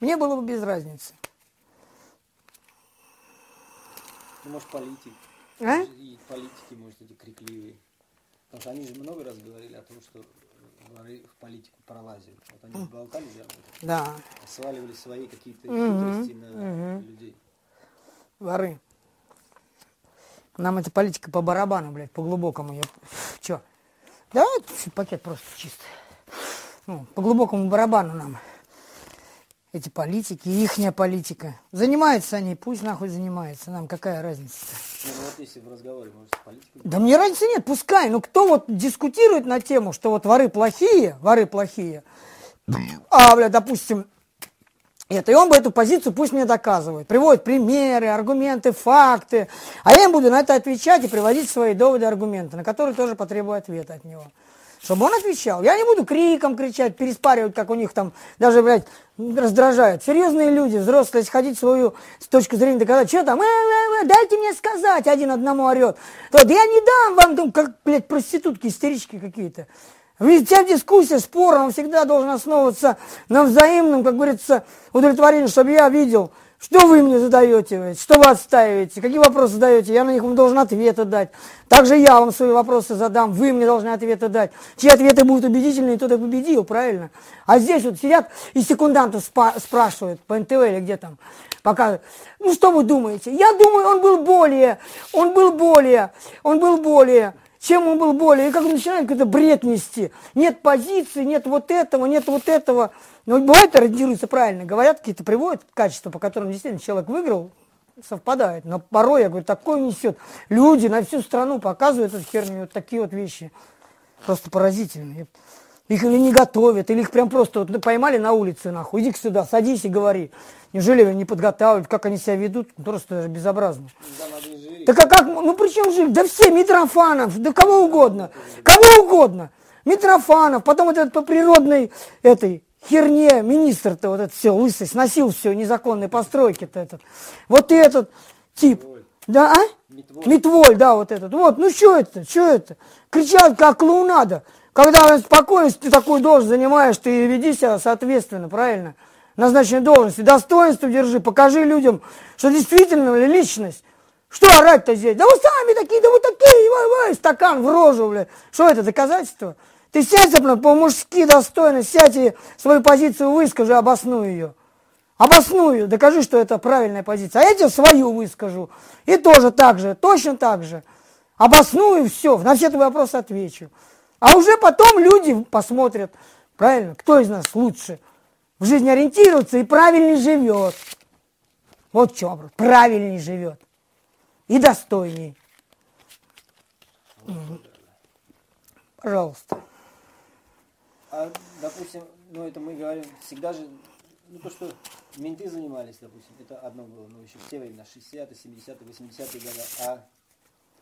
мне было бы без разницы. Ну, может, политик. А? И политики, может, эти крикливые. Потому что они же много раз говорили о том, что воры в политику пролазят. Вот они болтали же об этом. Да, Сваливали свои какие-то Мгм, хитрости на людей. воры. Нам эта политика по барабану, блядь, по глубокому. Я... Чё? Да, пакет просто чистый. Ну, по глубокому барабану нам. Эти политики, ихняя политика. Занимаются они, пусть нахуй занимаются. Нам какая разница-то? Ну, вот если в разговоре, может, с политикой. Да мне разницы нет, пускай. Ну кто вот дискутирует на тему, что вот воры плохие, воры плохие, а, бля, допустим, это, и он бы эту позицию пусть мне доказывает. Приводит примеры, аргументы, факты. А я им буду на это отвечать и приводить свои доводы, аргументы, на которые тоже потребую ответа от него. Чтобы он отвечал. Я не буду криком кричать, переспаривать, как у них там даже, блядь, раздражает. Серьезные люди, взрослые, если хотите свою с точки зрения доказать, что там, э, э, э, дайте мне сказать, один одному орет. То, я не дам вам, там, как, блядь, проститутки, истерички какие-то. Вся дискуссия, спор, он всегда должен основываться на взаимном, как говорится, удовлетворении, чтобы я видел, что вы мне задаете, что вы отстаиваете, какие вопросы задаете, я на них вам должен ответы дать. Также я вам свои вопросы задам, вы мне должны ответы дать. Чьи ответы будут убедительные, тот и победил, правильно? А здесь вот сидят и секундантов спрашивают по НТВ или где там, показывают. Ну что вы думаете? Я думаю, он был более, он был более, он был более. Чем он был более? И как он начинает какой-то бред нести. Нет позиции, нет вот этого, нет вот этого. Но бывает ориентируется правильно. Говорят, какие-то приводят качества, по которым действительно человек выиграл, совпадает. Но порой, я говорю, такое несет. Люди на всю страну показывают эту херню, вот такие вот вещи. Просто поразительные. Их или не готовят, или их прям просто вот поймали на улице, нахуй, иди сюда, садись и говори. Неужели не подготавливают, как они себя ведут? Просто даже безобразно. Да. Да как, как, ну при чем же, да все, Митрофанов, да кого угодно, кого угодно. Митрофанов, потом вот этот по природной этой херне министр-то вот это все, лысый, сносил все, незаконные постройки-то этот. Вот этот тип. Да, а? Митволь. Митволь, да, вот этот. Вот, ну что это, что это? Кричат, как клоунада. Когда спокойно ты такую должность занимаешь, ты веди себя соответственно, правильно? Назначенной должности, достоинство держи, покажи людям, что действительно личность. Что орать-то здесь? Да вы сами такие, да вы такие, вай, вай, стакан в рожу, бля. Что это, доказательство? Ты сядь, по-мужски достойно, сядь и свою позицию выскажи, обоснуй ее. Обоснуй ее, докажи, что это правильная позиция. А я тебе свою выскажу. И тоже так же, точно так же. Обосную все, на все твои вопросы отвечу. А уже потом люди посмотрят, правильно, кто из нас лучше в жизни ориентируется и правильнее живет. Вот в чем вопрос. Правильнее живет. И достойней. Мгм. Пожалуйста. А, допустим, ну это мы говорим, всегда же, ну то, что менты занимались, допустим, это одно было, ну еще в те времена, 60-е, 70-е, 80-е годы, а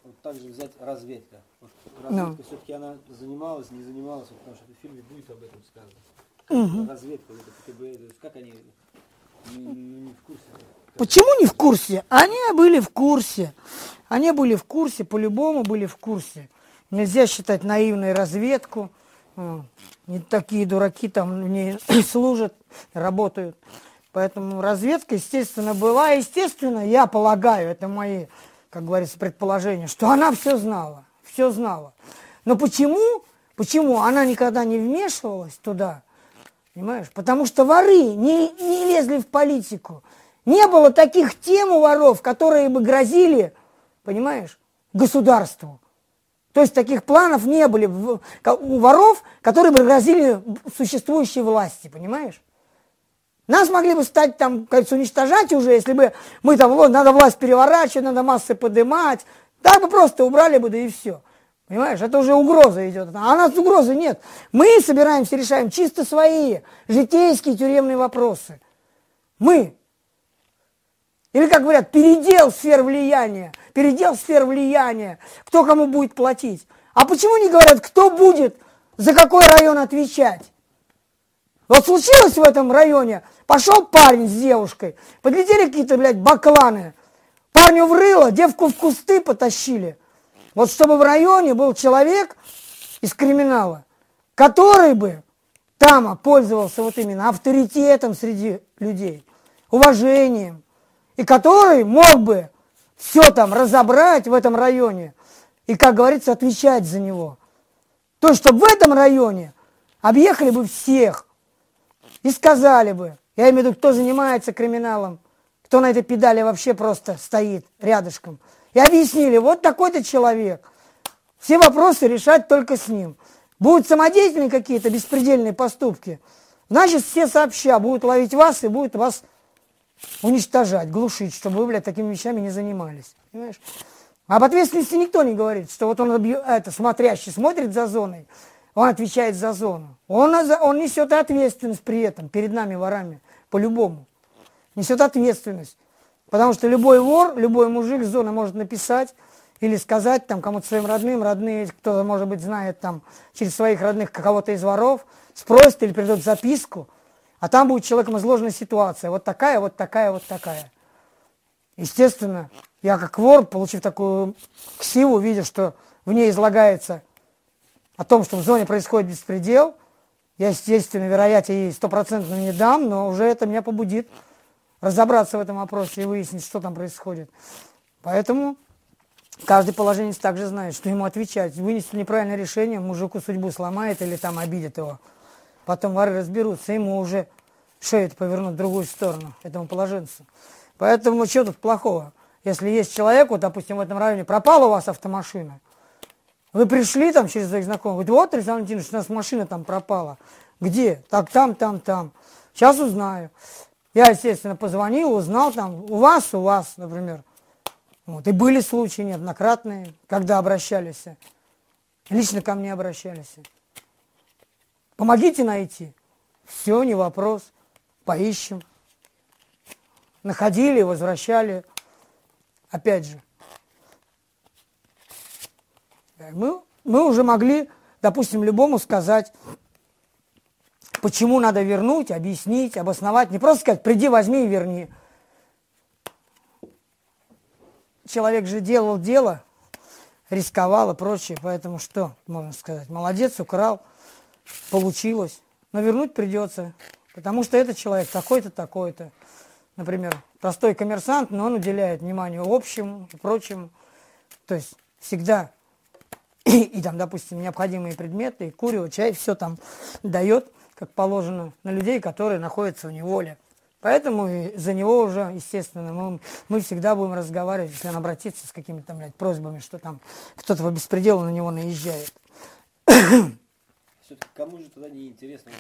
вот также взять разведка. Вот разведка Ну. все-таки она занималась, не занималась, вот потому что в фильме будет об этом сказано. Разведка, вот это КГБ, как они не, не в курсе? Почему не в курсе? Они были в курсе. Они были в курсе, по-любому были в курсе. Нельзя считать наивной разведку. Не такие дураки там не служат, работают. Поэтому разведка, естественно, была. Естественно, я полагаю, это мои, как говорится, предположения, что она все знала. Все знала. Но почему? Почему она никогда не вмешивалась туда? Понимаешь? Потому что воры не, не лезли в политику. Не было таких тем у воров, которые бы грозили, понимаешь, государству. То есть таких планов не были у воров, которые бы грозили существующей власти, понимаешь? Нас могли бы стать там, говорится, уничтожать уже, если бы мы там, надо власть переворачивать, надо массы поднимать. Так бы просто убрали бы, да и все. Понимаешь, это уже угроза идет. А у нас угрозы нет. Мы собираемся, решаем чисто свои житейские тюремные вопросы. Мы. Или, как говорят, передел сфер влияния. Передел сфер влияния. Кто кому будет платить. А почему не говорят, кто будет за какой район отвечать? Вот случилось в этом районе, пошел парень с девушкой, подлетели какие-то, блядь, бакланы, парню врыло, девку в кусты потащили. Вот чтобы в районе был человек из криминала, который бы там пользовался вот именно авторитетом среди людей, уважением, и который мог бы все там разобрать в этом районе и, как говорится, отвечать за него. То есть, чтобы в этом районе объехали бы всех и сказали бы, я имею в виду, кто занимается криминалом, кто на этой педали вообще просто стоит рядышком, и объяснили, вот такой-то человек, все вопросы решать только с ним. Будут самодеятельные какие-то беспредельные поступки, значит, все сообща будут ловить вас и будут вас уничтожать, глушить, чтобы вы, блядь, такими вещами не занимались. Понимаешь? Об ответственности никто не говорит, что вот он это, смотрящий смотрит за зоной, он отвечает за зону. Он, он несет ответственность при этом перед нами, ворами, по-любому. Несет ответственность. Потому что любой вор, любой мужик зоны может написать или сказать там кому-то своим родным, родные, кто-то, может быть, знает там через своих родных кого-то из воров, спросит или придет записку, а там будет человеком изложена ситуация. Вот такая, вот такая, вот такая. Естественно, я как вор, получив такую ксиву, видя, что в ней излагается о том, что в зоне происходит беспредел, я, естественно, вероятно, ей стопроцентно не дам, но уже это меня побудит разобраться в этом вопросе и выяснить, что там происходит. Поэтому каждый положенец также знает, что ему отвечать. Вынести неправильное решение, мужику судьбу сломает или там обидит его. Потом воры разберутся, ему уже шею повернуть в другую сторону, этому положенцу. Поэтому что тут плохого? Если есть человек, вот, допустим, в этом районе пропала у вас автомашина, вы пришли там через своих знакомых, говорите, вот, Александр Валентинович, у нас машина там пропала. Где? Так, там, там, там. Сейчас узнаю. Я, естественно, позвонил, узнал там, у вас, у вас, например. Вот. И были случаи неоднократные, когда обращались. Лично ко мне обращались. Помогите найти. Все, не вопрос. Поищем. Находили, возвращали. Опять же, мы, мы уже могли, допустим, любому сказать, почему надо вернуть, объяснить, обосновать. Не просто сказать, приди, возьми и верни. Человек же делал дело, рисковал и прочее, поэтому что можно сказать? Молодец, украл, получилось. Но вернуть придется, потому что этот человек такой-то, такой-то. Например, простой коммерсант, но он уделяет внимание общему и прочему. То есть всегда и, там, допустим, необходимые предметы, и курево, чай, все там дает, как положено, на людей, которые находятся в неволе. Поэтому за него уже, естественно, мы, мы всегда будем разговаривать, если он обратится с какими-то блядь, просьбами, что там кто-то по беспределу на него наезжает. Все-таки кому же тогда не интересно,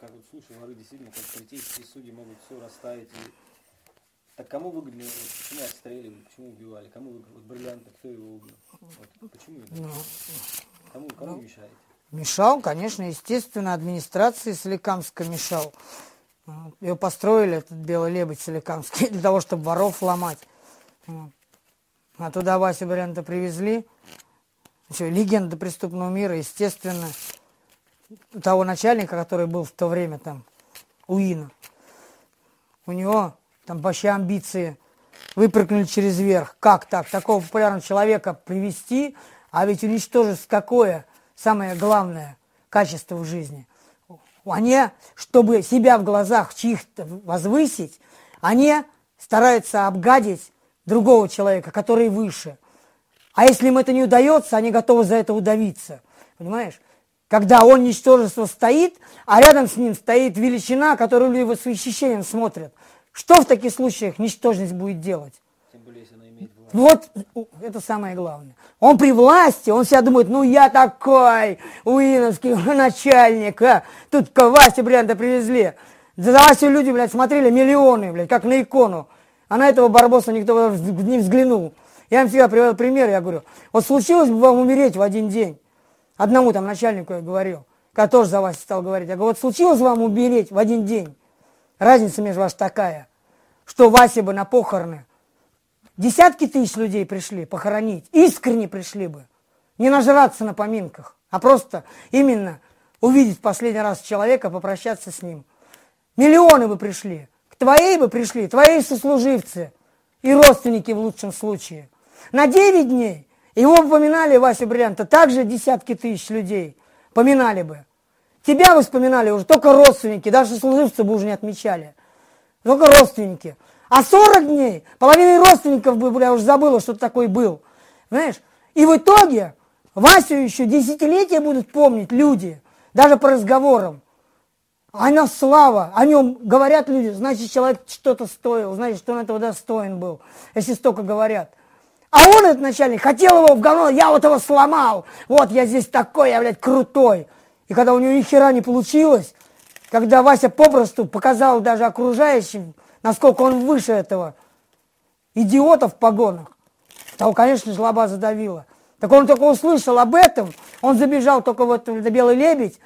как вот слушаю, воры действительно, как полицейские судьи могут все расставить и так кому выгодно, почему отстреливали, почему убивали, кому выгодно, вот бриллианта, кто его убил? Вот, почему это? Ну, кому, кому ну, мешает? Мешал, конечно, естественно, администрации Соликамска мешал. Ее построили, этот белый лебедь Соликамский, для того, чтобы воров ломать. А туда Васю Брянта привезли. Еще легенда преступного мира, естественно, того начальника, который был в то время там, Уина. У него там вообще амбиции выпрыгнули через верх. Как так? Такого популярного человека привести, а ведь уничтожить какое самое главное качество в жизни? Они, чтобы себя в глазах чьих-то возвысить, они стараются обгадить другого человека, который выше. А если им это не удается, они готовы за это удавиться. Понимаешь? Когда он ничтожество стоит, а рядом с ним стоит величина, которую люди с восхищением смотрят – что в таких случаях ничтожность будет делать? Тем более, если она имеет власть. Вот это самое главное. Он при власти, он себя думает, ну я такой уиновский начальник, а? тут к Васе бренда привезли. За Васю люди, блядь, смотрели миллионы, блядь, как на икону. А на этого Барбоса никто не взглянул. Я им всегда привел пример, я говорю, вот случилось бы вам умереть в один день. Одному там начальнику я говорил, который за вас стал говорить. Я говорю, вот случилось вам умереть в один день. Разница между вас такая, что Вася бы на похороны десятки тысяч людей пришли похоронить, искренне пришли бы, не нажраться на поминках, а просто именно увидеть последний раз человека, попрощаться с ним. Миллионы бы пришли, к твоей бы пришли, твои сослуживцы и родственники в лучшем случае. На 9 дней его поминали, Вася Бриллианта, также десятки тысяч людей поминали бы. Тебя вспоминали уже только родственники, даже служивцы бы уже не отмечали. только родственники. А 40 дней, половина родственников бы, бля, уже забыла, что такой был. Знаешь? И в итоге Васю еще десятилетия будут помнить люди, даже по разговорам. Она слава, о нем говорят люди, значит, человек что-то стоил, значит, что он этого достоин был, если столько говорят. А он, этот начальник, хотел его в говно, я вот его сломал, вот я здесь такой, я, блядь, крутой. И когда у него ни хера не получилось, когда Вася попросту показал даже окружающим, насколько он выше этого идиота в погонах, того, конечно, жлоба задавила. Так он только услышал об этом, он забежал только вот на Белый Лебедь,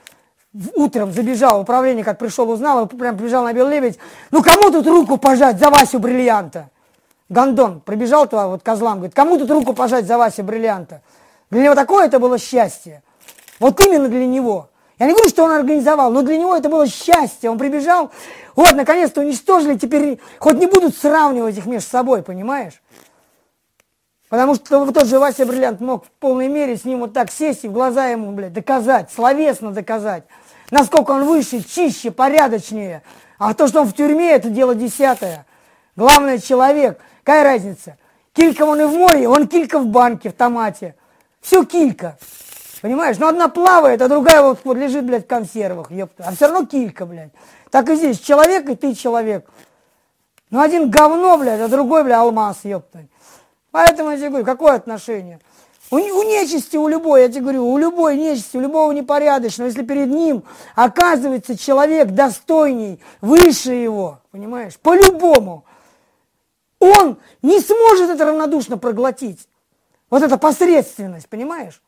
утром забежал в управление, как пришел, узнал, прям побежал на Белый Лебедь. Ну, кому тут руку пожать за Васю Бриллианта? Гондон пробежал туда, вот козлам, говорит, кому тут руку пожать за Васю Бриллианта? Для него такое это было счастье. Вот именно для него. Я не говорю, что он организовал, но для него это было счастье. Он прибежал, вот, наконец-то уничтожили, теперь хоть не будут сравнивать их между собой, понимаешь? Потому что тот же Вася Бриллиант мог в полной мере с ним вот так сесть и в глаза ему, блядь, доказать, словесно доказать, насколько он выше, чище, порядочнее. А то, что он в тюрьме, это дело десятое. Главное, человек. Какая разница? Килька он и в море, он килька в банке, в томате. Все килька. Понимаешь? Ну, одна плавает, а другая вот, вот лежит, блядь, в консервах, ёпта. А все равно килька, блядь. Так и здесь. Человек, и ты человек. Ну, один говно, блядь, а другой, блядь, алмаз, ёпта. Поэтому я тебе говорю, какое отношение? У, у нечисти, у любой, я тебе говорю, у любой нечисти, у любого непорядочного, если перед ним оказывается человек достойней, выше его, понимаешь, по-любому, он не сможет это равнодушно проглотить. Вот эта посредственность, понимаешь?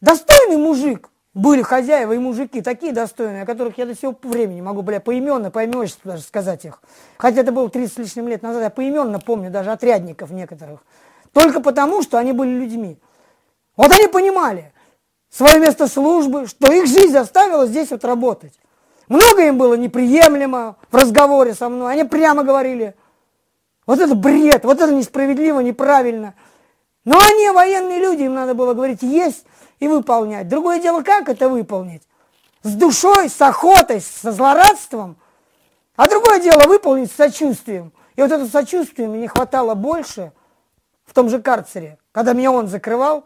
Достойный мужик, были хозяева и мужики, такие достойные, о которых я до сего времени могу, бля, поименно, по имуществу даже сказать их. Хотя это было 30 с лишним лет назад, я поименно помню даже отрядников некоторых. Только потому, что они были людьми. Вот они понимали свое место службы, что их жизнь заставила здесь вот работать. Много им было неприемлемо в разговоре со мной. Они прямо говорили, вот это бред, вот это несправедливо, неправильно. Но они военные люди, им надо было говорить, есть и выполнять. Другое дело, как это выполнить? С душой, с охотой, со злорадством. А другое дело выполнить с сочувствием. И вот это сочувствие мне хватало больше в том же карцере, когда меня он закрывал,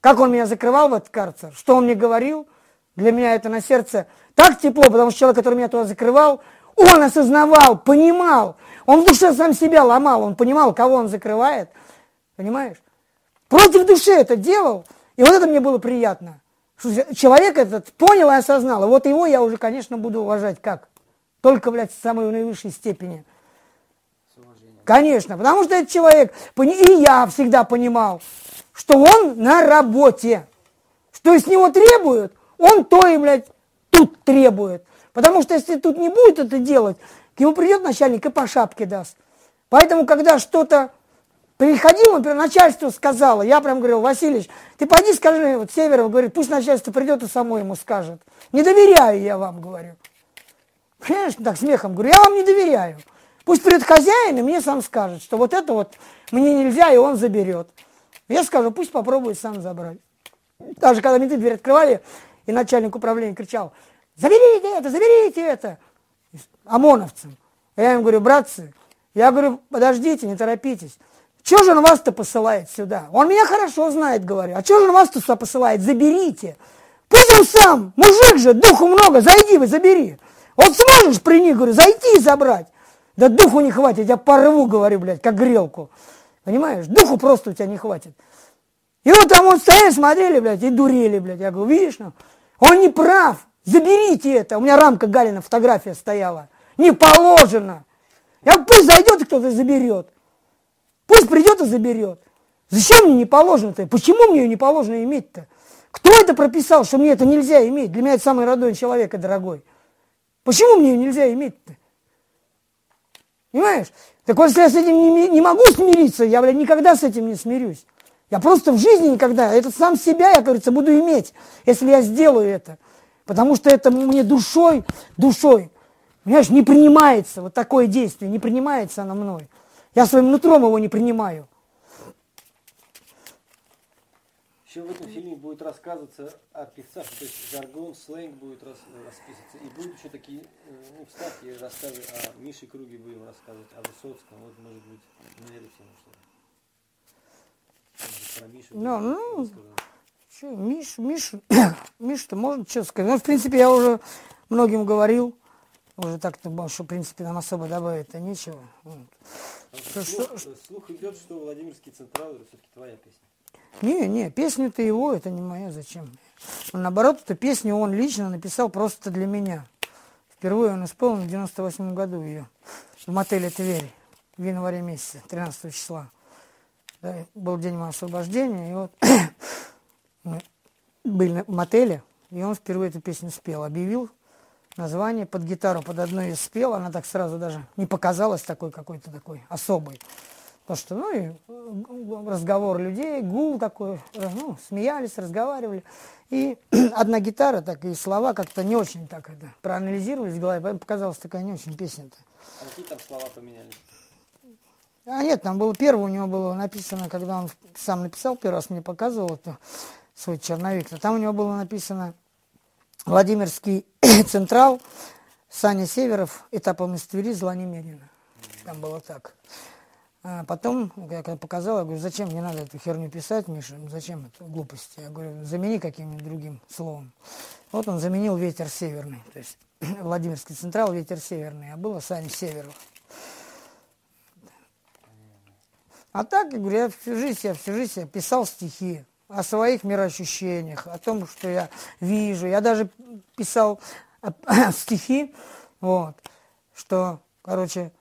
как он меня закрывал в этот карцер, что он мне говорил, для меня это на сердце так тепло, потому что человек, который меня туда закрывал, он осознавал, понимал, он в душе сам себя ломал, он понимал, кого он закрывает, понимаешь? Против души это делал, и вот это мне было приятно. Что человек этот понял и осознал. И вот его я уже, конечно, буду уважать как? Только, блядь, в самой наивысшей степени. Конечно, потому что этот человек, и я всегда понимал, что он на работе. Что из него требуют, он то и, блядь, тут требует. Потому что если тут не будет это делать, к нему придет начальник и по шапке даст. Поэтому, когда что-то Приходил, например, начальство сказало, я прям говорил, Васильевич, ты пойди скажи, вот Северов говорит, пусть начальство придет и само ему скажет. Не доверяю я вам, говорю. Понимаешь, так смехом говорю, я вам не доверяю. Пусть придет хозяин и мне сам скажет, что вот это вот мне нельзя, и он заберет. Я скажу, пусть попробует сам забрать. Даже когда менты дверь открывали, и начальник управления кричал, заберите это, заберите это, ОМОНовцам. Я им говорю, братцы, я говорю, подождите, не торопитесь. Чего же он вас-то посылает сюда? Он меня хорошо знает, говорю. А чего же он вас-то сюда посылает? Заберите. Пусть он сам, мужик же, духу много, зайди вы, забери. Вот сможешь при них, говорю, зайти и забрать. Да духу не хватит, я порву, говорю, блядь, как грелку. Понимаешь? Духу просто у тебя не хватит. И вот там вот стояли, смотрели, блядь, и дурели, блядь. Я говорю, видишь, ну, он не прав, заберите это. У меня рамка Галина, фотография стояла. Не положено. Я пусть зайдет и кто-то заберет. Пусть придет и заберет. Зачем мне не положено-то? Почему мне ее не положено иметь-то? Кто это прописал, что мне это нельзя иметь? Для меня это самый родной человек и дорогой. Почему мне ее нельзя иметь-то? Понимаешь? Так вот, если я с этим не, не могу смириться, я, блядь, никогда с этим не смирюсь. Я просто в жизни никогда, это сам себя, я, говорится, буду иметь, если я сделаю это. Потому что это мне душой, душой, понимаешь, не принимается вот такое действие, не принимается оно мной. Я своим нутром его не принимаю. Еще в этом фильме будет рассказываться о певцах, то есть жаргон, сленг будет рас, расписываться. И будут еще такие ну, вставки, рассказы о Мише Круге будем рассказывать, о Высоцком. Вот, может быть, на эту тему что-то. Про Мишу. Ну, ну, что, Миш, Миш, Миш-то можно что сказать. Ну, в принципе, я уже многим говорил. Уже так-то больше, в принципе, нам особо добавить-то нечего. Вот. Что, слух, что, слух идет, что Владимирский Централ это все-таки твоя песня. Не, не, песня-то его, это не моя, зачем? Наоборот, эту песню он лично написал просто для меня. Впервые он исполнил в 98 году ее в мотеле Тверь в январе месяце, 13 числа. Да, был день моего освобождения, и вот мы были в мотеле, и он впервые эту песню спел, объявил название под гитару, под одной из спел, она так сразу даже не показалась такой какой-то такой особой. Потому что, ну, и э, разговор людей, гул такой, э, ну, смеялись, разговаривали. И одна гитара, так и слова как-то не очень так это проанализировались в голове, поэтому показалась такая не очень песня-то. А какие там слова поменялись? А нет, там было первое у него было написано, когда он сам написал, первый раз мне показывал это, свой черновик, то там у него было написано Владимирский Централ, Саня Северов, этапом из Твери, зла немерено. Там было так. А потом, я когда показал, я говорю, зачем мне надо эту херню писать, Миша, ну зачем это глупости? Я говорю, замени каким-нибудь другим словом. Вот он заменил ветер северный, то есть Владимирский Централ, ветер северный, а было Саня Северов. А так, я говорю, я всю жизнь, я всю жизнь я писал стихи о своих мироощущениях, о том, что я вижу. Я даже писал стихи, вот, что, короче,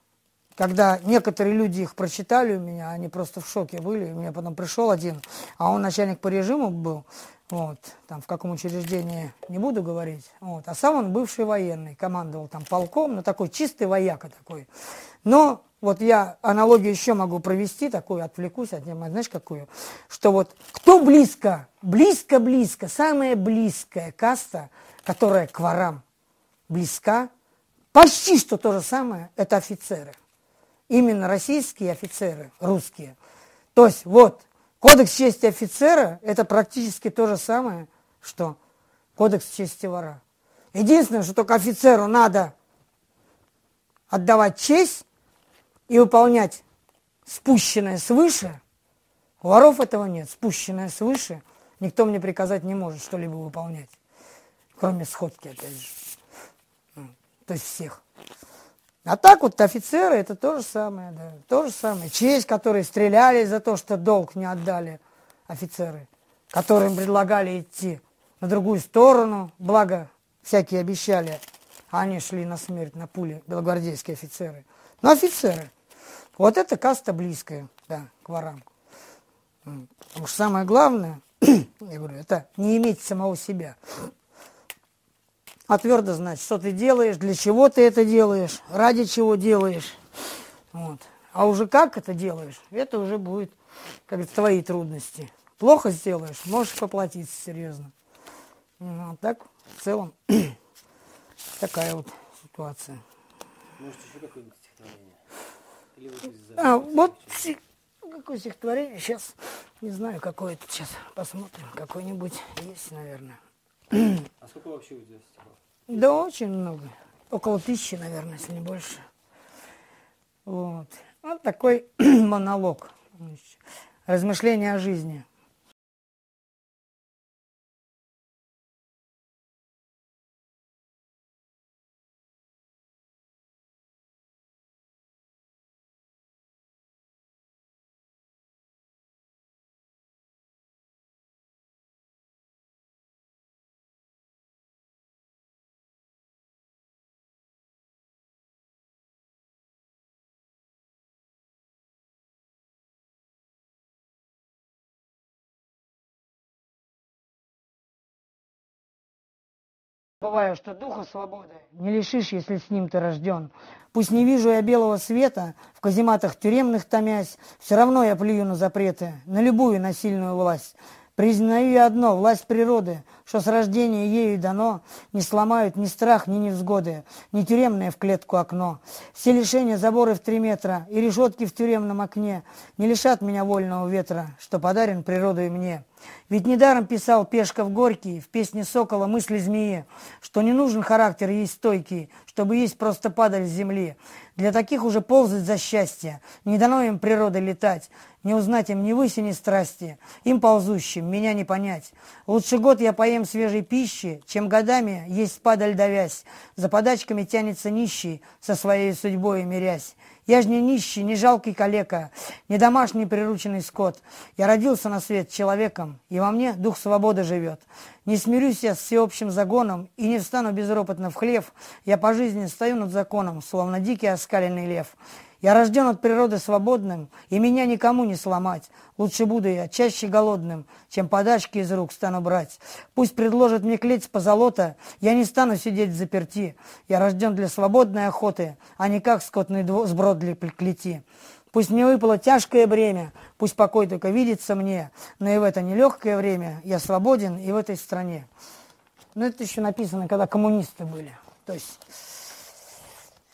когда некоторые люди их прочитали у меня, они просто в шоке были. У меня потом пришел один, а он начальник по режиму был, вот, там в каком учреждении, не буду говорить, вот, а сам он бывший военный, командовал там полком, ну такой чистый вояка такой. Но вот я аналогию еще могу провести, такую отвлекусь от темы, знаешь, какую? Что вот кто близко, близко-близко, самая близкая каста, которая к ворам близка, почти что то же самое, это офицеры именно российские офицеры, русские. То есть вот кодекс чести офицера – это практически то же самое, что кодекс чести вора. Единственное, что только офицеру надо отдавать честь и выполнять спущенное свыше. У воров этого нет. Спущенное свыше никто мне приказать не может что-либо выполнять. Кроме сходки, опять же. То есть всех. А так вот офицеры это то же самое, да, то же самое. Честь, которые стреляли за то, что долг не отдали офицеры, которым предлагали идти на другую сторону, благо всякие обещали, а они шли на смерть, на пули, белогвардейские офицеры. Но офицеры, вот это каста близкая, да, к ворам. Потому что самое главное, я говорю, это не иметь самого себя а твердо знать, что ты делаешь, для чего ты это делаешь, ради чего делаешь. Вот. А уже как это делаешь, это уже будет как твои трудности. Плохо сделаешь, можешь поплатиться серьезно. Ну, а так, в целом, такая вот ситуация. Может, еще какое-нибудь стихотворение? Или вот а, вот какое стихотворение сейчас, не знаю, какое это сейчас, посмотрим, какое-нибудь есть, наверное. А сколько вообще у тебя стихов? Да, очень много. Около тысячи, наверное, если не больше. Вот. Вот такой монолог. Размышления о жизни. Бываю, что духа свободы не лишишь, если с ним ты рожден. Пусть не вижу я белого света, в казематах тюремных томясь, все равно я плюю на запреты, на любую насильную власть. Признаю я одно, власть природы, что с рождения ею дано, не сломают ни страх, ни невзгоды, ни тюремное в клетку окно. Все лишения, заборы в три метра и решетки в тюремном окне не лишат меня вольного ветра, что подарен природой мне. Ведь недаром писал Пешков Горький в песне Сокола «Мысли змеи», что не нужен характер есть стойкий, чтобы есть просто падаль с земли. Для таких уже ползать за счастье, не дано им природой летать, не узнать им ни выси, ни страсти, им ползущим, меня не понять. Лучше год я поем свежей пищи, чем годами есть падаль давясь, за подачками тянется нищий, со своей судьбой мирясь. Я ж не нищий, не жалкий калека, не домашний прирученный скот. Я родился на свет человеком, и во мне дух свободы живет. Не смирюсь я с всеобщим загоном и не встану безропотно в хлев. Я по жизни стою над законом, словно дикий оскаленный лев. Я рожден от природы свободным, и меня никому не сломать. Лучше буду я чаще голодным, чем подачки из рук стану брать. Пусть предложат мне клеть позолота, я не стану сидеть в заперти. Я рожден для свободной охоты, а не как скотный сброд для клети. Пусть мне выпало тяжкое бремя, пусть покой только видится мне, но и в это нелегкое время я свободен и в этой стране. Но это еще написано, когда коммунисты были. То есть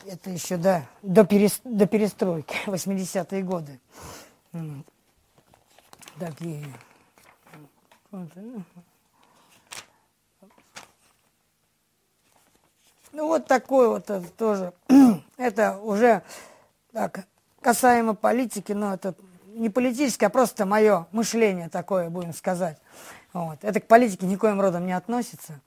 это еще да, до, перес, до перестройки, 80-е годы. Такие. Ну вот такой вот это тоже. это уже так, касаемо политики, но это не политическое, а просто мое мышление такое, будем сказать. Вот. Это к политике никоим родом не относится.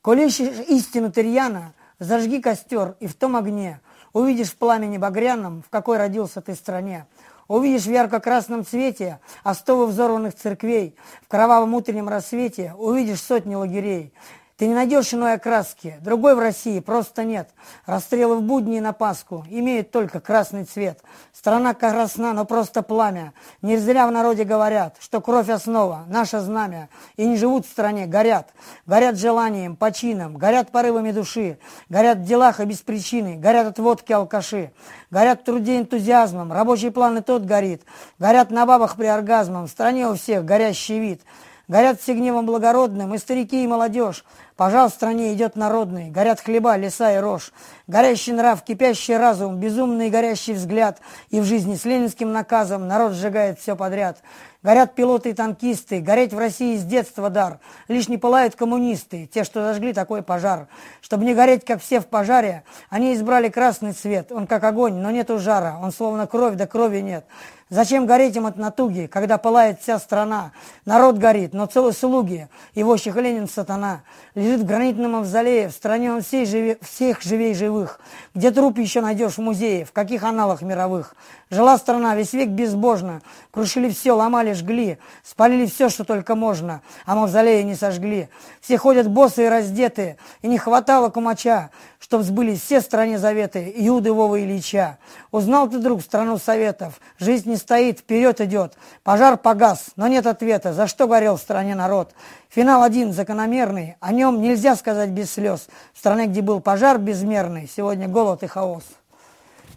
Коли ищешь истину Терьяна, Зажги костер, и в том огне увидишь в пламени багряном, в какой родился ты стране. Увидишь в ярко-красном цвете остовы взорванных церквей, в кровавом утреннем рассвете увидишь сотни лагерей. Ты не найдешь иной окраски, другой в России просто нет. Расстрелы в будни и на Пасху имеют только красный цвет. Страна красна, но просто пламя. Не зря в народе говорят, что кровь основа, наше знамя. И не живут в стране, горят. Горят желанием, почином, горят порывами души, горят в делах и без причины, горят от водки алкаши. Горят в труде энтузиазмом, рабочий план и тот горит. Горят на бабах при оргазмом, в стране у всех горящий вид. Горят все гневом благородным, и старики, и молодежь. Пожар в стране идет народный, горят хлеба, леса и рожь. Горящий нрав, кипящий разум, безумный горящий взгляд. И в жизни с ленинским наказом народ сжигает все подряд. Горят пилоты и танкисты, гореть в России с детства дар. Лишь не пылают коммунисты, те, что зажгли такой пожар. Чтобы не гореть, как все в пожаре, они избрали красный цвет. Он как огонь, но нету жара, он словно кровь, да крови нет. Зачем гореть им от натуги, когда пылает вся страна? Народ горит, но целые слуги, его щих Ленин сатана. Лежит в гранитном мавзолее, в стране он всей живе, всех живей живых. Где труп еще найдешь в музее, в каких аналах мировых? Жила страна весь век безбожно, крушили все, ломали, жгли, спалили все, что только можно, а мавзолеи не сожгли. Все ходят босые и раздетые, и не хватало кумача, чтоб сбылись все стране заветы Иуды Вова Ильича. Узнал ты, друг, страну советов, жизнь не стоит, вперед идет. Пожар погас, но нет ответа, за что горел в стране народ. Финал один, закономерный, о нем нельзя сказать без слез. В стране, где был пожар безмерный, сегодня голод и хаос.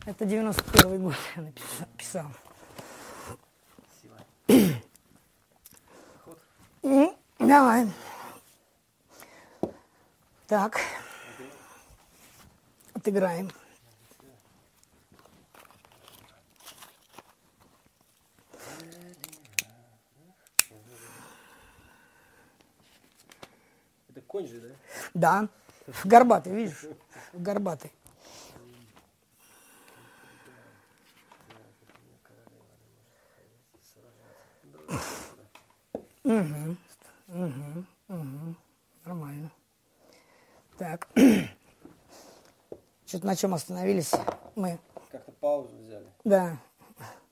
Это 91 год я написал. Давай. Так. Отыграем. Это конь же, да? Да. Горбатый, видишь? Горбатый. Угу. Угу. Угу. Нормально. Так. Что-то на чем остановились мы? Как-то паузу взяли. Да.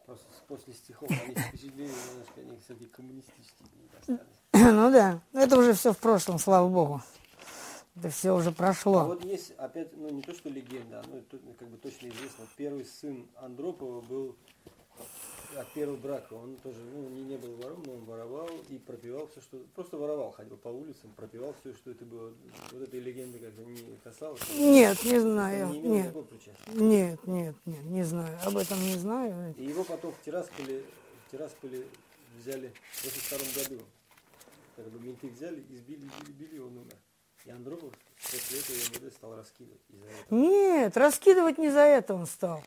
Просто после стихов они впечатление немножко, они, кстати, коммунистические остались. Ну да, это уже все в прошлом, слава богу. Это все уже прошло. А вот есть опять, ну не то что легенда, но это как бы точно известно. Первый сын Андропова был от первого брака. Он тоже ну, не, не был вором, но он воровал и пропивал все, что... Просто воровал, ходил по улицам, пропивал все, что это было. Вот этой легенды как-то не касалось. Нет, не знаю. Не нет. Нет, нет, нет, не знаю. Об этом не знаю. И его потом в Тирасполе, в Тирасполе взяли в 82 году. как бы менты взяли, избили, били, били, он умер. И Андропов после этого МВД стал раскидывать из-за этого. Нет, раскидывать не за это он стал.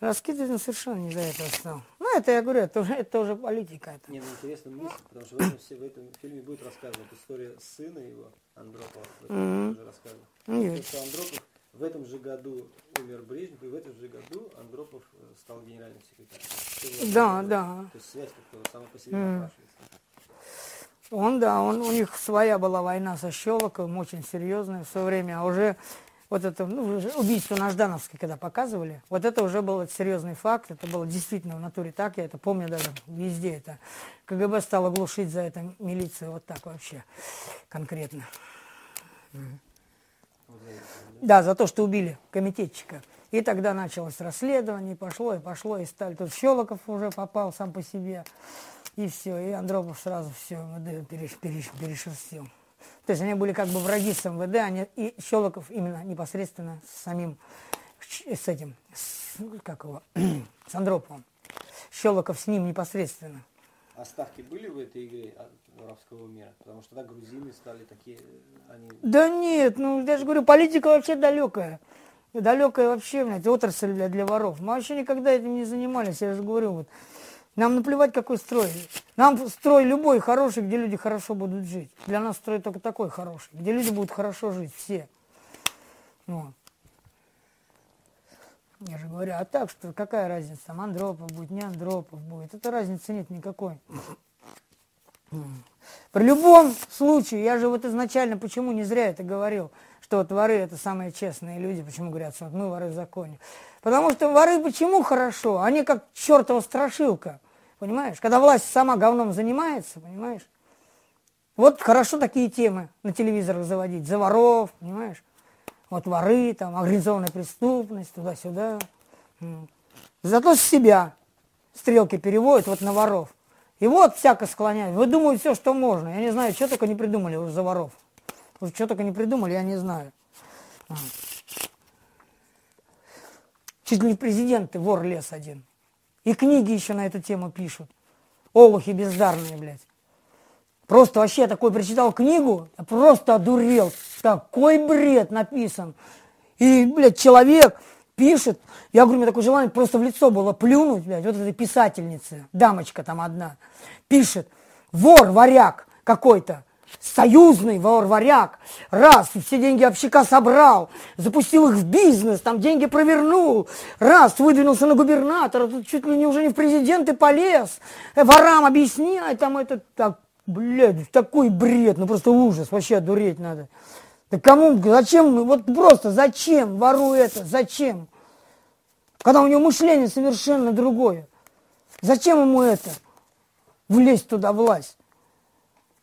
Раскидывать он совершенно не за это стал. Ну, это я говорю, это уже, это уже политика. Это. Не, ну интересно мысль, потому что в этом, в этом фильме будет рассказана история сына его, Андропова, mm-hmm. уже рассказано. Mm-hmm. Что Андропов в этом же году умер Брежнев, и в этом же году Андропов э, стал генеральным секретарем. Да, да. То есть связь как-то сама по себе mm. напрашивается. Он, да, он, у них своя была война со Щелоковым, очень серьезная в свое время, а уже вот это, ну, убийство на Ждановской, когда показывали, вот это уже был серьезный факт, это было действительно в натуре так, я это помню даже везде это. КГБ стало глушить за это милицию вот так вообще, конкретно. Да, за то, что убили комитетчика. И тогда началось расследование, пошло и пошло, и стали. Тут Щелоков уже попал сам по себе. И все, и Андропов сразу все переш, переш, перешерстил. То есть они были как бы враги с МВД, они, и Щелоков именно непосредственно с самим, с этим, с, как его, с Андроповым. Щелоков с ним непосредственно. А ставки были в этой игре воровского мира? Потому что тогда грузины стали такие, они... Да нет, ну я же говорю, политика вообще далекая. Далекая вообще, блядь, отрасль для, для воров. Мы вообще никогда этим не занимались, я же говорю, вот. Нам наплевать, какой строй. Нам строй любой хороший, где люди хорошо будут жить. Для нас строй только такой хороший, где люди будут хорошо жить, все. Вот. Я же говорю, а так что какая разница, там Андропов будет, не Андропов будет. Это разницы нет никакой. При любом случае, я же вот изначально, почему не зря это говорил, что воры это самые честные люди, почему говорят, что вот мы воры в законе. Потому что воры почему хорошо? Они как чертова страшилка, понимаешь? Когда власть сама говном занимается, понимаешь? Вот хорошо такие темы на телевизорах заводить, за воров, понимаешь? Вот воры, там, организованная преступность, туда-сюда. Зато с себя стрелки переводят вот на воров. И вот всяко склоняют. Вы думаете все, что можно. Я не знаю, что только не придумали уже за воров. Уже что только не придумали, я не знаю. А. Чуть не президенты вор лес один. И книги еще на эту тему пишут. Олухи бездарные, блядь. Просто вообще такой прочитал книгу, просто одурел. Такой бред написан. И, блядь, человек пишет, я говорю, у меня такое желание просто в лицо было плюнуть, блядь, вот этой писательнице, дамочка там одна, пишет, вор, варяг какой-то, союзный вор-варяг, раз, все деньги общака собрал, запустил их в бизнес, там деньги провернул, раз, выдвинулся на губернатора, тут чуть ли не уже не в президенты полез, э, ворам объясняй, там это, так, блядь, такой бред, ну просто ужас, вообще дуреть надо. Да кому, зачем, вот просто зачем вору это, зачем? Когда у него мышление совершенно другое. Зачем ему это? Влезть туда власть.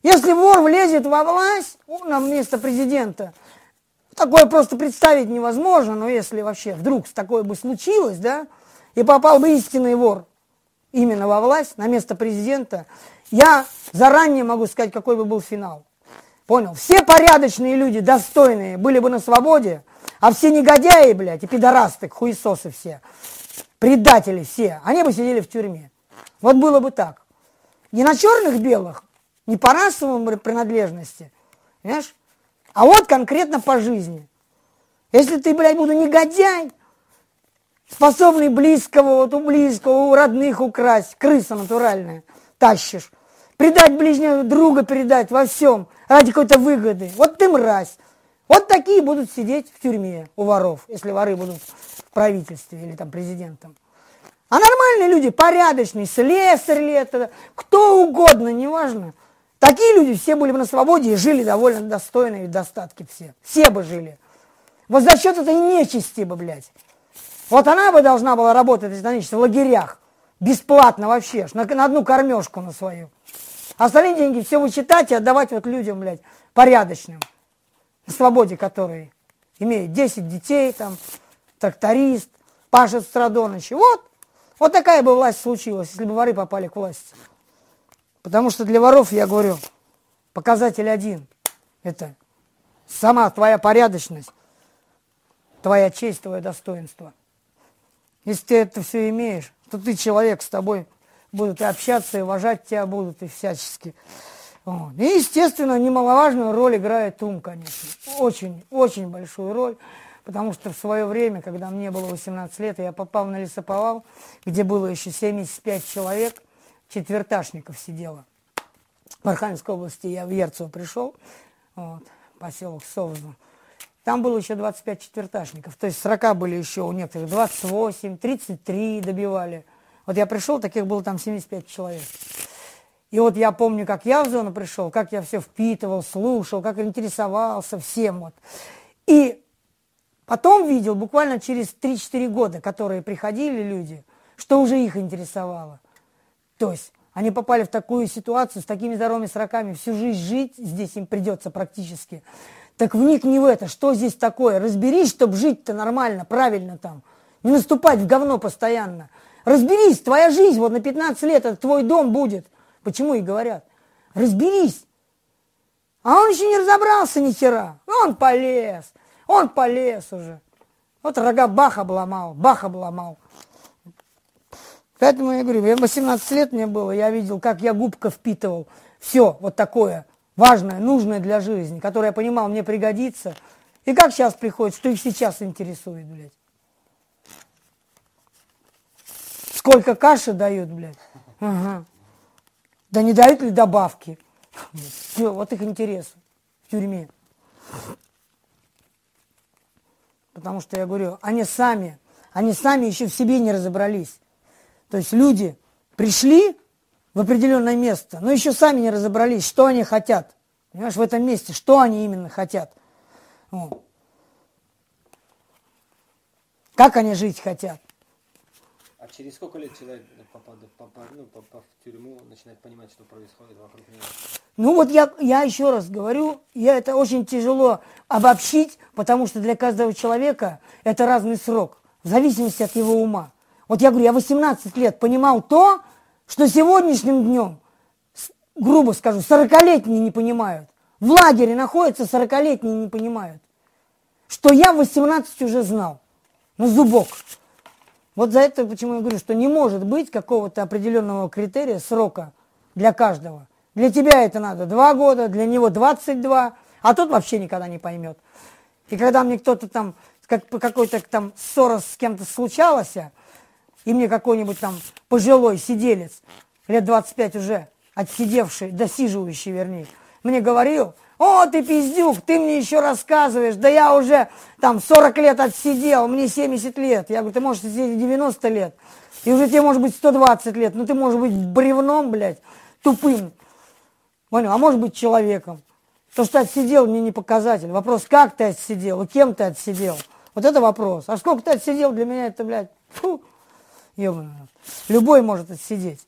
Если вор влезет во власть на место президента, такое просто представить невозможно, но если вообще вдруг такое бы случилось, да, и попал бы истинный вор именно во власть на место президента, я заранее могу сказать, какой бы был финал. Понял? Все порядочные люди, достойные, были бы на свободе, а все негодяи, блядь, и пидорасты, хуесосы все, предатели все, они бы сидели в тюрьме. Вот было бы так. Не на черных-белых, не по расовым принадлежности, понимаешь? А вот конкретно по жизни. Если ты, блядь, буду негодяй, способный близкого, вот у близкого, у родных украсть, крыса натуральная, тащишь, предать ближнего друга, передать во всем, ради какой-то выгоды. Вот ты мразь. Вот такие будут сидеть в тюрьме у воров, если воры будут в правительстве или там президентом. А нормальные люди, порядочные, слесарь ли это, кто угодно, неважно. Такие люди все были бы на свободе и жили довольно достойно и достатки все. Все бы жили. Вот за счет этой нечисти бы, блядь. Вот она бы должна была работать, значит, в лагерях. Бесплатно вообще, на, на одну кормежку на свою. Остальные деньги все вычитать и отдавать вот людям, блядь, порядочным. На свободе которые имеют 10 детей, там, тракторист, Паша Страдоныч. Вот, вот такая бы власть случилась, если бы воры попали к власти. Потому что для воров, я говорю, показатель один. Это сама твоя порядочность, твоя честь, твое достоинство. Если ты это все имеешь, то ты человек, с тобой будут и общаться, и уважать тебя будут, и всячески. Вот. И, естественно, немаловажную роль играет ум, конечно. Очень, очень большую роль. Потому что в свое время, когда мне было 18 лет, я попал на лесоповал, где было еще 75 человек, четверташников сидело. В Архангельской области я в Ерцево пришел, вот, поселок Совзно. Там было еще 25 четверташников. То есть 40 были еще у некоторых, 28, 33 добивали. Вот я пришел, таких было там 75 человек. И вот я помню, как я в зону пришел, как я все впитывал, слушал, как интересовался всем. Вот. И потом видел, буквально через 3-4 года, которые приходили люди, что уже их интересовало. То есть они попали в такую ситуацию, с такими здоровыми сроками, всю жизнь жить здесь им придется практически. Так вникни в это, что здесь такое. Разберись, чтобы жить-то нормально, правильно там. Не наступать в говно постоянно. Разберись, твоя жизнь вот на 15 лет, это твой дом будет. Почему и говорят? Разберись. А он еще не разобрался ни хера. Он полез. Он полез уже. Вот рога бах обломал, бах обломал. Поэтому я говорю, я 18 лет мне было, я видел, как я губка впитывал. Все, вот такое важное, нужное для жизни, которое я понимал, мне пригодится. И как сейчас приходит, что их сейчас интересует, блядь. Сколько каши дают, блядь. Ага. Да не дают ли добавки? Все, вот их интерес в тюрьме. Потому что я говорю, они сами, они сами еще в себе не разобрались. То есть люди пришли в определенное место, но еще сами не разобрались, что они хотят. Понимаешь, в этом месте, что они именно хотят. Вот. Как они жить хотят. А через сколько лет человек попадает, попад, ну, попав в тюрьму, начинает понимать, что происходит вокруг него? Ну вот я, я еще раз говорю, я это очень тяжело обобщить, потому что для каждого человека это разный срок, в зависимости от его ума. Вот я говорю, я 18 лет понимал то, что сегодняшним днем, грубо скажу, 40-летние не понимают. В лагере находятся 40-летние не понимают. Что я в 18 уже знал. На зубок. Вот за это почему я говорю, что не может быть какого-то определенного критерия, срока для каждого. Для тебя это надо 2 года, для него 22, а тот вообще никогда не поймет. И когда мне кто-то там, как, какой-то там ссора с кем-то случалась, и мне какой-нибудь там пожилой сиделец, лет 25 уже, отсидевший, досиживающий, вернее, мне говорил, о, ты пиздюк, ты мне еще рассказываешь, да я уже там 40 лет отсидел, мне 70 лет. Я говорю, ты можешь сидеть 90 лет, и уже тебе может быть 120 лет, но ты можешь быть бревном, блядь, тупым. Понял? А может быть человеком. То, что отсидел, мне не показатель. Вопрос, как ты отсидел кем ты отсидел. Вот это вопрос. А сколько ты отсидел, для меня это, блядь, фу, ебаный. Любой может отсидеть.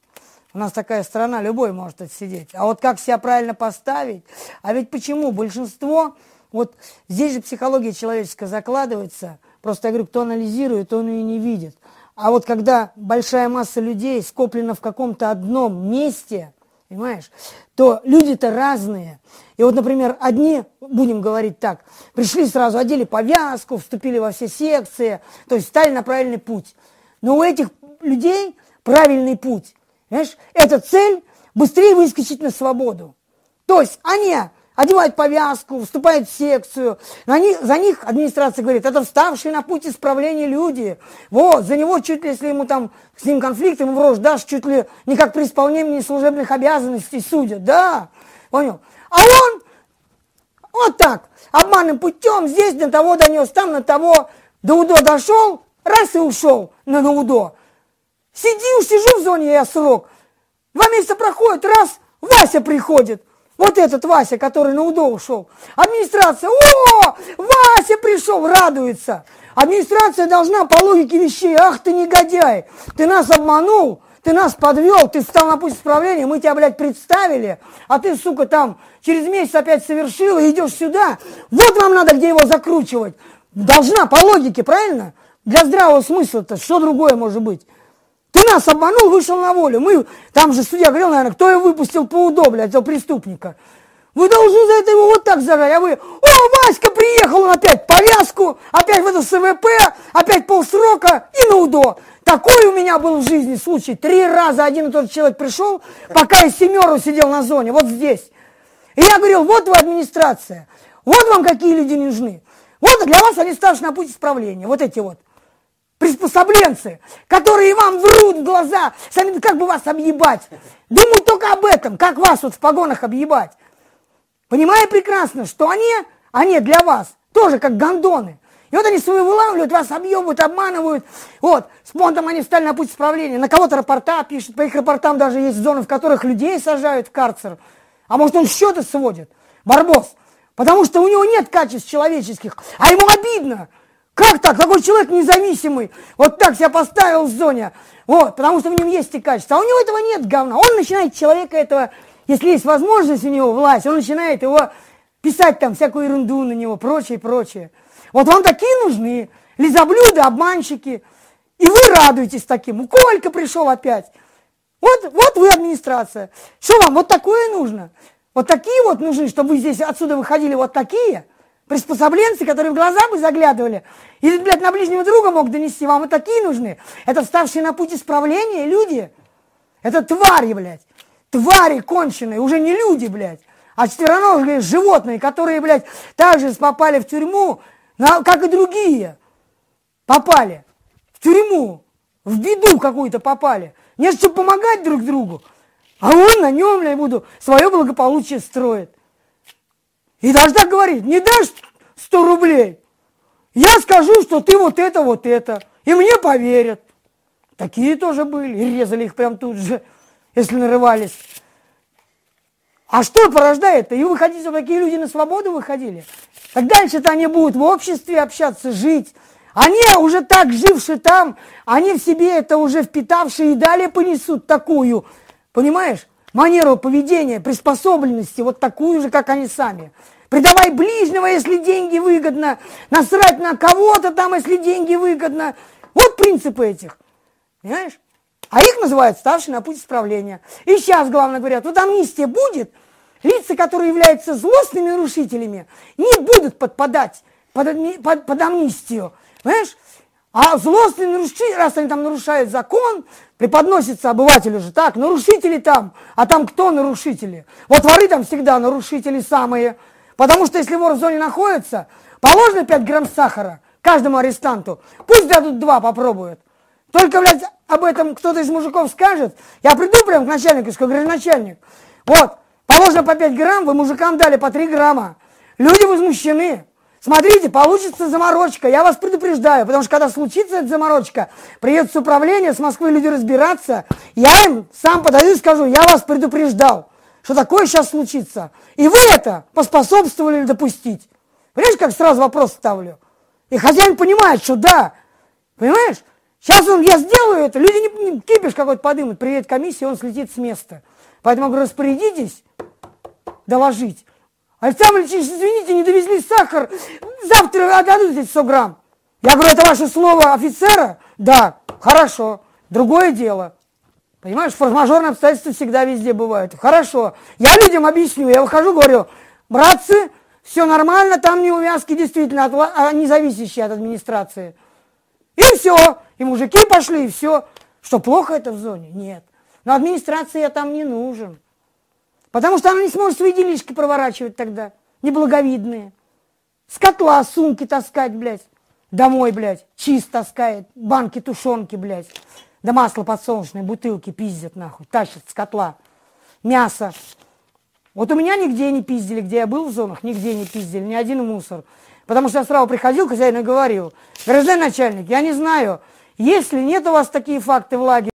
У нас такая страна, любой может отсидеть. А вот как себя правильно поставить? А ведь почему? Большинство, вот здесь же психология человеческая закладывается. Просто я говорю, кто анализирует, он ее не видит. А вот когда большая масса людей скоплена в каком-то одном месте, понимаешь, то люди-то разные. И вот, например, одни, будем говорить так, пришли сразу, одели повязку, вступили во все секции, то есть стали на правильный путь. Но у этих людей правильный путь Понимаешь, эта цель быстрее выскочить на свободу. То есть они одевают повязку, вступают в секцию. Они, за них администрация говорит, это вставшие на путь исправления люди. Вот, за него чуть ли, если ему там с ним конфликт, ему в рожь дашь, чуть ли не как при исполнении служебных обязанностей судят. Да, понял. А он вот так, обманным путем, здесь на того донес, там на того, до УДО дошел, раз и ушел на, на УДО. Сидю, сижу в зоне, я срок. Два месяца проходит, раз, Вася приходит. Вот этот Вася, который на УДО ушел. Администрация, о, Вася пришел, радуется. Администрация должна по логике вещей, ах ты негодяй, ты нас обманул, ты нас подвел, ты встал на путь исправления, мы тебя, блядь, представили, а ты, сука, там через месяц опять совершил и идешь сюда. Вот вам надо, где его закручивать. Должна по логике, правильно? Для здравого смысла-то что другое может быть? Ты нас обманул, вышел на волю. Мы, там же судья говорил, наверное, кто его выпустил по УДО, блядь, этого преступника. Вы должны за это его вот так зажать. А вы, о, Васька приехал, он опять повязку, опять в это СВП, опять полсрока и на УДО. Такой у меня был в жизни случай. Три раза один и тот же человек пришел, пока я семеру сидел на зоне, вот здесь. И я говорил, вот вы администрация, вот вам какие люди нужны. Вот для вас они старше на путь исправления, вот эти вот приспособленцы, которые вам врут в глаза, сами как бы вас объебать. Думают только об этом, как вас вот в погонах объебать. Понимая прекрасно, что они, они для вас тоже как гондоны. И вот они свою вылавливают, вас объебывают, обманывают. Вот, с понтом они встали на путь исправления. На кого-то рапорта пишут, по их рапортам даже есть зоны, в которых людей сажают в карцер. А может он счеты сводит, Барбос. Потому что у него нет качеств человеческих, а ему обидно. Как так? Такой человек независимый, вот так себя поставил в зоне. Вот, потому что в нем есть и качества. А у него этого нет говна. Он начинает человека этого, если есть возможность у него власть, он начинает его писать там всякую ерунду на него, прочее, прочее. Вот вам такие нужны, лизоблюды, обманщики. И вы радуетесь таким. У Колька пришел опять. Вот, вот вы администрация. Что вам, вот такое нужно? Вот такие вот нужны, чтобы вы здесь отсюда выходили вот такие? Приспособленцы, которые в глаза бы заглядывали. Или, блядь, на ближнего друга мог донести. Вам вот такие нужны? Это вставшие на путь исправления люди. Это твари, блядь. Твари конченые, уже не люди, блядь. А четвероногие животные, которые, блядь, также попали в тюрьму как и другие попали в тюрьму, в беду какую-то попали. Не чтобы помогать друг другу, а он на нем, я буду, свое благополучие строит. И даже так говорит, не дашь 100 рублей, я скажу, что ты вот это, вот это. И мне поверят. Такие тоже были. И резали их прям тут же, если нарывались. А что порождает-то? И выходить, чтобы такие люди на свободу выходили. Так дальше-то они будут в обществе общаться, жить. Они уже так жившие там, они в себе это уже впитавшие и далее понесут такую, понимаешь, манеру поведения, приспособленности, вот такую же, как они сами. Предавай ближнего, если деньги выгодно, насрать на кого-то там, если деньги выгодно. Вот принципы этих, понимаешь? А их называют ставшие на путь исправления. И сейчас, главное, говорят, вот амнистия будет, лица, которые являются злостными нарушителями, не будут подпадать под, под, под амнистию. Понимаешь? А злостные нарушители, раз они там нарушают закон, преподносится обывателю же так, нарушители там, а там кто нарушители? Вот воры там всегда нарушители самые. Потому что если вор в зоне находится, положено 5 грамм сахара каждому арестанту, пусть дадут два, попробуют. Только, блядь, об этом кто-то из мужиков скажет, я приду прям к начальнику и скажу, говорю, начальник, вот, положено по 5 грамм, вы мужикам дали по 3 грамма. Люди возмущены. Смотрите, получится заморочка, я вас предупреждаю, потому что когда случится эта заморочка, приедет с управления, с Москвы люди разбираться, я им сам подойду и скажу, я вас предупреждал, что такое сейчас случится. И вы это поспособствовали допустить. Понимаешь, как сразу вопрос ставлю? И хозяин понимает, что да, понимаешь? Сейчас он, я сделаю это, люди не, не кипиш какой-то подымут, приедет комиссия, он слетит с места. Поэтому я говорю, распорядитесь доложить. Александр Ильич, извините, не довезли сахар, завтра отдадут эти 100 грамм. Я говорю, это ваше слово офицера? Да, хорошо, другое дело. Понимаешь, форс-мажорные обстоятельства всегда везде бывают. Хорошо, я людям объясню, я выхожу, говорю, братцы, все нормально, там не увязки действительно, от, а не зависящие от администрации. И все, и мужики пошли, и все. Что, плохо это в зоне? Нет. Но администрации я там не нужен. Потому что она не сможет свои делишки проворачивать тогда, неблаговидные. С котла сумки таскать, блядь, домой, блядь, чист таскает, банки тушенки, блядь, да масло подсолнечное, бутылки пиздят, нахуй, тащат с котла. Мясо. Вот у меня нигде не пиздили, где я был в зонах, нигде не пиздили, ни один мусор. Потому что я сразу приходил к хозяину и говорил, гражданин начальник, я не знаю, если нет у вас такие факты в лагере,